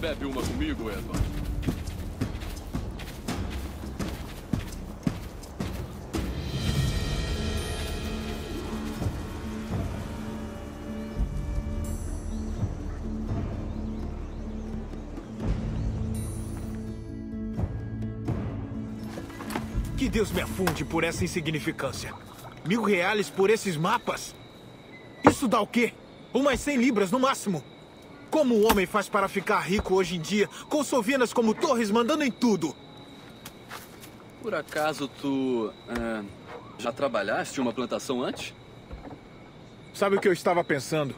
Bebe uma comigo, Eva. Deus me afunde por essa insignificância. Mil reais por esses mapas? Isso dá o quê? Umas 100 libras no máximo. Como o homem faz para ficar rico hoje em dia, com sovinas como Torres mandando em tudo? Por acaso tu. é, já trabalhaste em uma plantação antes? Sabe o que eu estava pensando?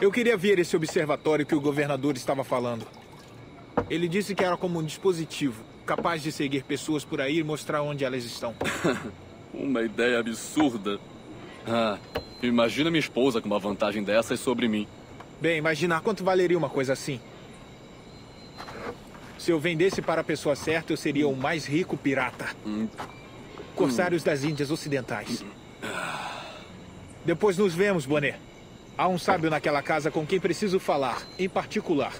Eu queria ver esse observatório que o governador estava falando. Ele disse que era como um dispositivo, capaz de seguir pessoas por aí e mostrar onde elas estão. Uma ideia absurda. Ah, imagina minha esposa com uma vantagem dessas sobre mim. Bem, imaginar quanto valeria uma coisa assim. Se eu vendesse para a pessoa certa, eu seria o mais rico pirata. Corsários das Índias Ocidentais. Depois nos vemos, Bonet. Há um sábio naquela casa com quem preciso falar, em particular.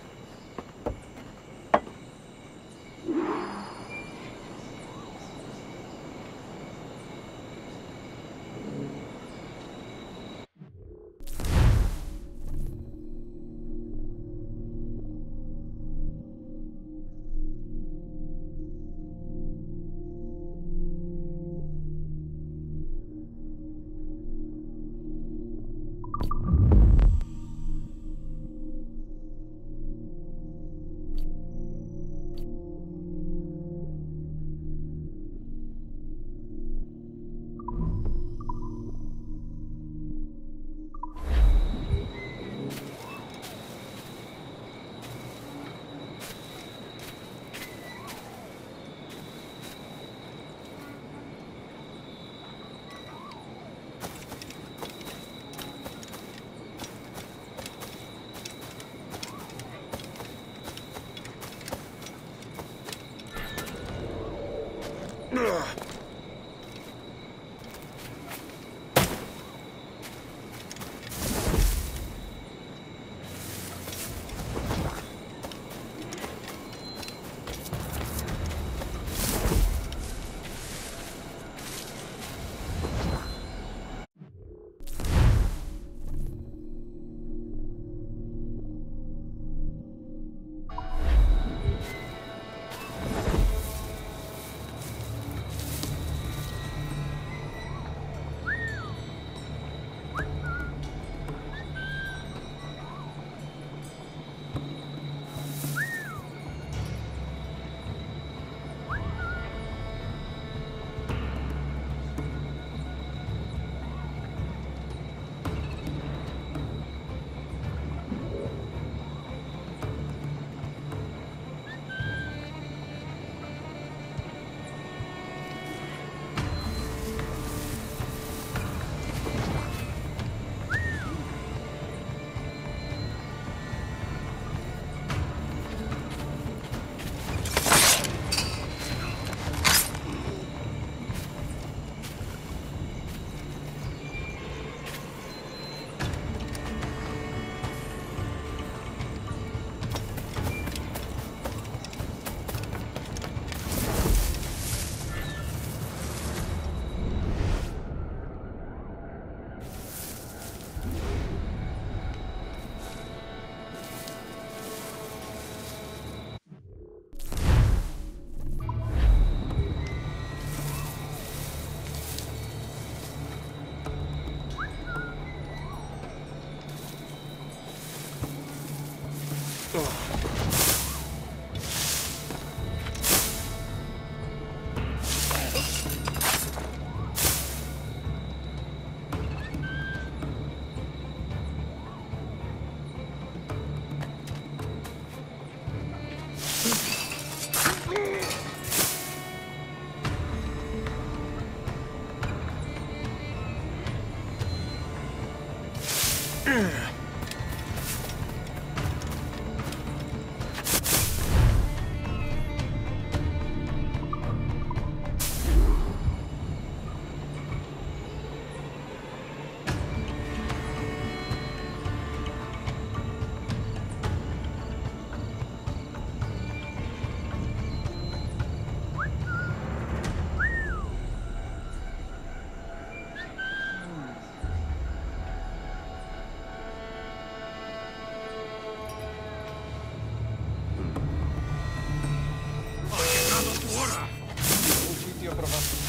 aprovação.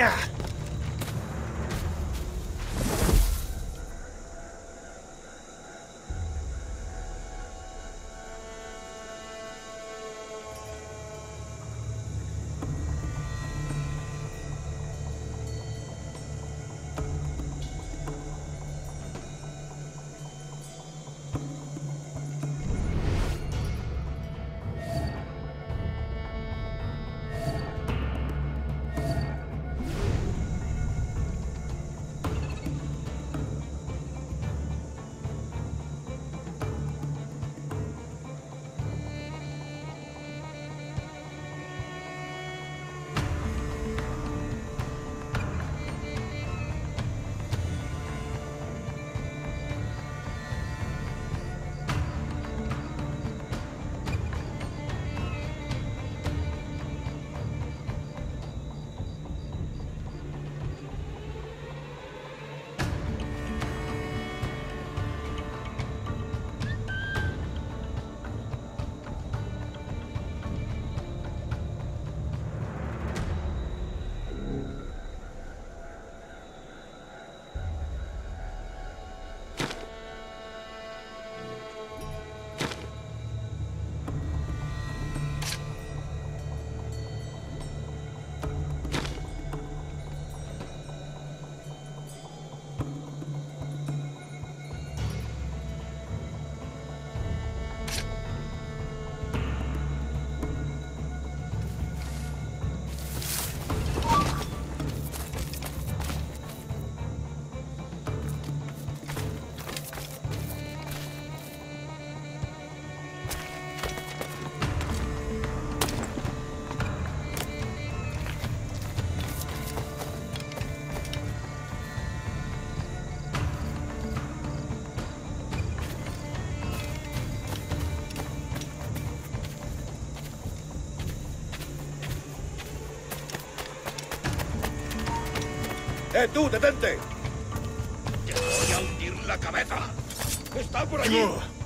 Ah! ¡Eh, tú, detente! ¡Te voy a hundir la cabeza! ¡Está por allí! Basta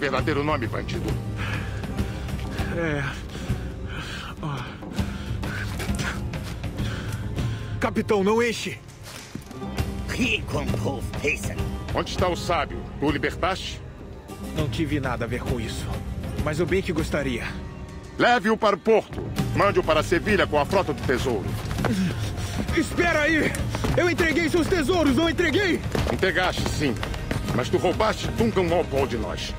É teu verdadeiro nome, bandido? É. Capitão, não enche! Onde está o sábio? Tu o libertaste? Não tive nada a ver com isso. Mas eu bem que gostaria. Leve-o para o porto. Mande-o para Sevilha com a frota do tesouro. Espera aí! Eu entreguei seus tesouros, não entreguei? Entregaste, sim. Mas tu roubaste Duncan Walpole de nós.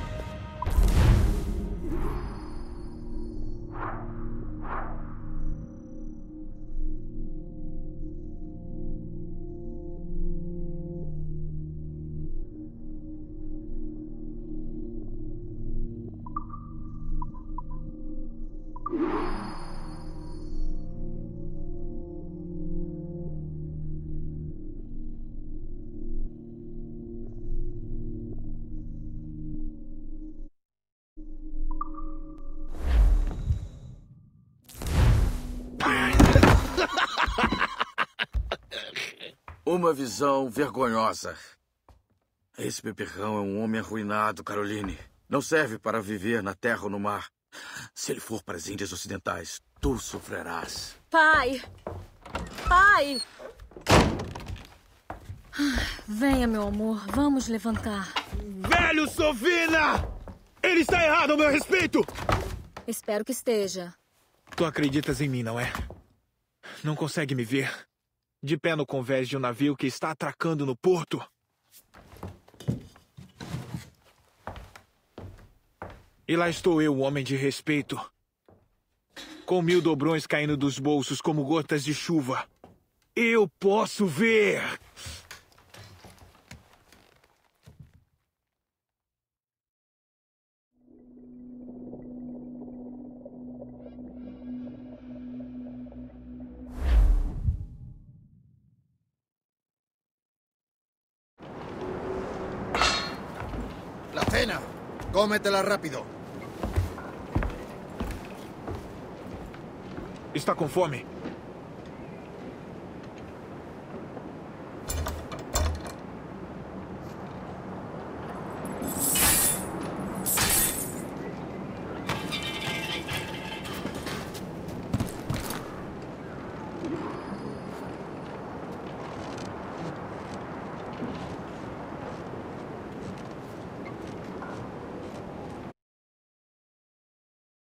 Uma visão vergonhosa. Esse beberrão é um homem arruinado, Caroline. Não serve para viver na terra ou no mar. Se ele for para as Índias Ocidentais, tu sofrerás. Pai! Pai! Ah, Venha, meu amor, vamos levantar. Velho Sofina! Ele está errado ao meu respeito! Espero que esteja. Tu acreditas em mim, não é? Não consegue me ver? De pé no convés de um navio que está atracando no porto? E lá estou eu, homem de respeito. Com mil dobrões caindo dos bolsos como gotas de chuva. Eu posso ver! Cómetela rápido. Está com fome?